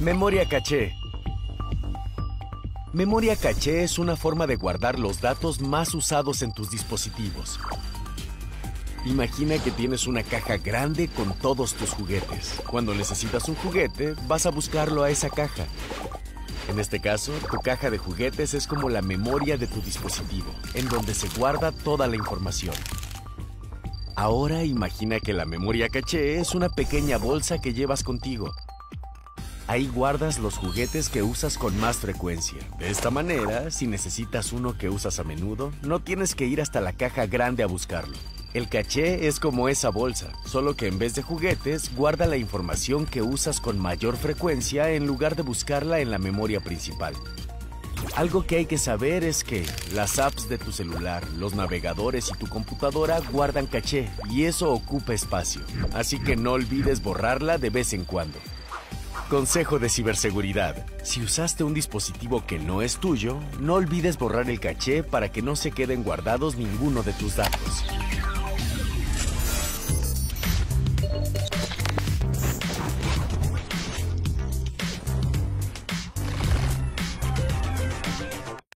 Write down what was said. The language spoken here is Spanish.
Memoria caché. Memoria caché es una forma de guardar los datos más usados en tus dispositivos. Imagina que tienes una caja grande con todos tus juguetes. Cuando necesitas un juguete, vas a buscarlo a esa caja. En este caso, tu caja de juguetes es como la memoria de tu dispositivo, en donde se guarda toda la información. Ahora imagina que la memoria caché es una pequeña bolsa que llevas contigo. Ahí guardas los juguetes que usas con más frecuencia. De esta manera, si necesitas uno que usas a menudo, no tienes que ir hasta la caja grande a buscarlo. El caché es como esa bolsa, solo que en vez de juguetes, guarda la información que usas con mayor frecuencia en lugar de buscarla en la memoria principal. Algo que hay que saber es que las apps de tu celular, los navegadores y tu computadora guardan caché y eso ocupa espacio, así que no olvides borrarla de vez en cuando. Consejo de ciberseguridad. Si usaste un dispositivo que no es tuyo, no olvides borrar el caché para que no se queden guardados ninguno de tus datos.